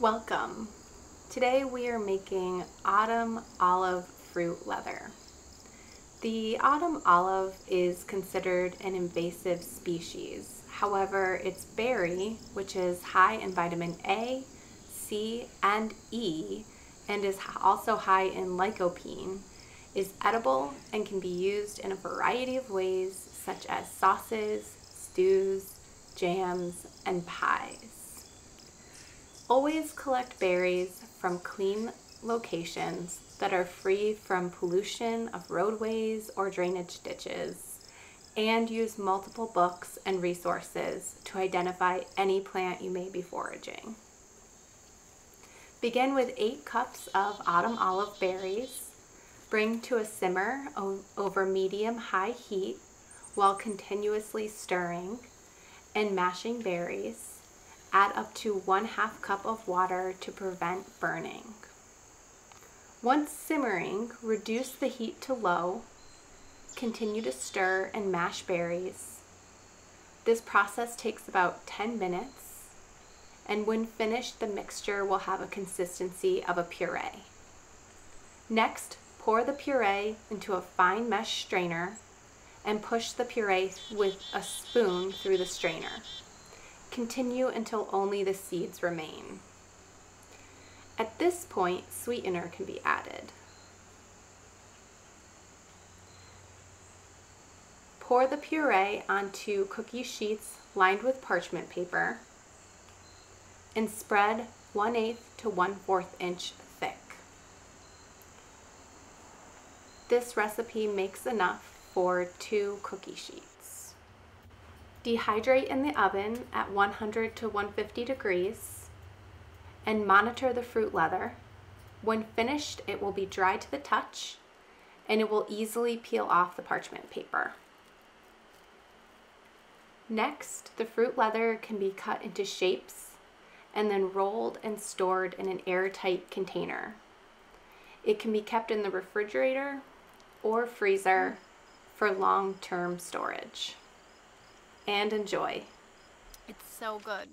Welcome. Today we are making autumn olive fruit leather. The autumn olive is considered an invasive species. However, its berry, which is high in vitamin A, C, and E, and is also high in lycopene, is edible and can be used in a variety of ways such as sauces, stews, jams, and pies. Always collect berries from clean locations that are free from pollution of roadways or drainage ditches and use multiple books and resources to identify any plant you may be foraging. Begin with 8 cups of autumn olive berries. Bring to a simmer over medium-high heat while continuously stirring and mashing berries add up to one half cup of water to prevent burning. Once simmering, reduce the heat to low. Continue to stir and mash berries. This process takes about 10 minutes, and when finished, the mixture will have a consistency of a puree. Next, pour the puree into a fine mesh strainer and push the puree with a spoon through the strainer. Continue until only the seeds remain. At this point, sweetener can be added. Pour the puree onto cookie sheets lined with parchment paper and spread 1 8 to 1 4 inch thick. This recipe makes enough for two cookie sheets. Dehydrate in the oven at 100 to 150 degrees and monitor the fruit leather. When finished, it will be dry to the touch and it will easily peel off the parchment paper. Next, the fruit leather can be cut into shapes and then rolled and stored in an airtight container. It can be kept in the refrigerator or freezer for long-term storage and enjoy. It's so good.